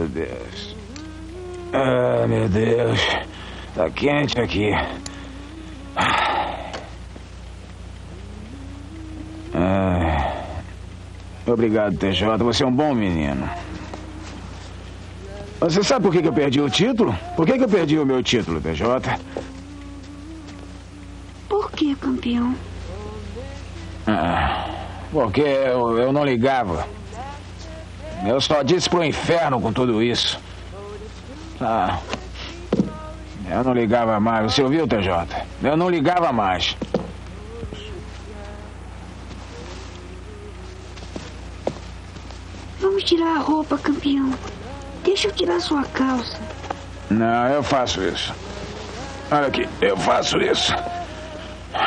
meu Deus. Ah, meu Deus. Tá quente aqui. Ah. Obrigado, TJ. Você é um bom menino. Você sabe por que eu perdi o título? Por que eu perdi o meu título, TJ? Por que, campeão? Ah, porque eu, eu não ligava. Eu só disse pro inferno com tudo isso. Ah, eu não ligava mais. Você ouviu, TJ? Eu não ligava mais. Vamos tirar a roupa, campeão. Deixa eu tirar sua calça. Não, eu faço isso. Olha aqui, eu faço isso.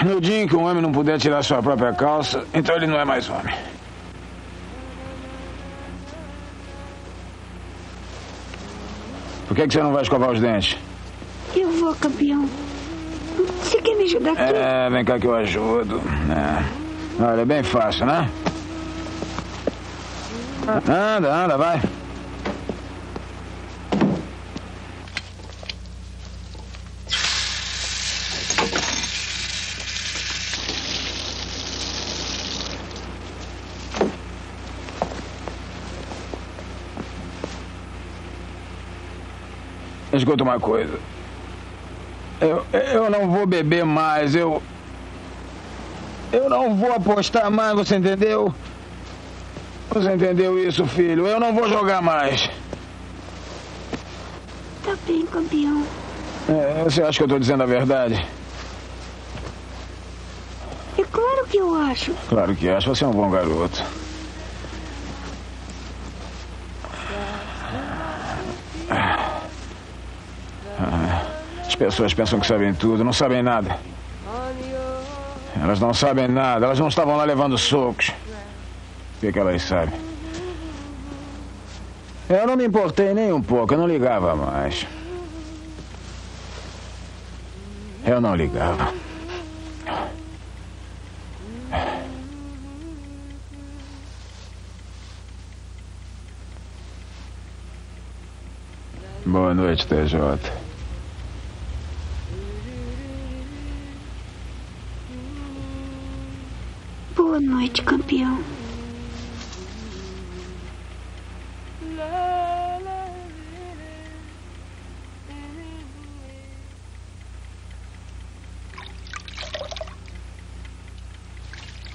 No dia em que um homem não puder tirar sua própria calça, então ele não é mais homem. Por que, que você não vai escovar os dentes? Eu vou, campeão. Você quer me ajudar aqui? É, vem cá que eu ajudo. É. Olha, é bem fácil, né? Anda, anda, vai. Escuta uma coisa. Eu, eu não vou beber mais, eu. Eu não vou apostar mais, você entendeu? Você entendeu isso, filho? Eu não vou jogar mais. Tá bem, campeão. É, você acha que eu tô dizendo a verdade? É claro que eu acho. Claro que acho. Você é um bom garoto. As pessoas pensam que sabem tudo, não sabem nada. Elas não sabem nada, elas não estavam lá levando socos. O que, que elas sabem? Eu não me importei nem um pouco, eu não ligava mais. Eu não ligava. Boa noite, TJ. Boa noite, campeão.